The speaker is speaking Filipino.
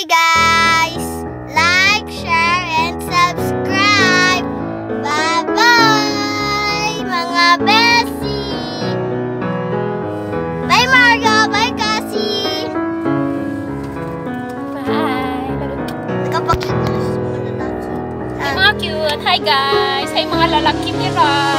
Bye guys! Like, share, and subscribe! Bye-bye! Mga besi! Bye Mario! Bye Cassie! Bye! Nagkapakit na sa mga lalaki. Hi mga cute! Hi guys! Hi mga lalaki nila!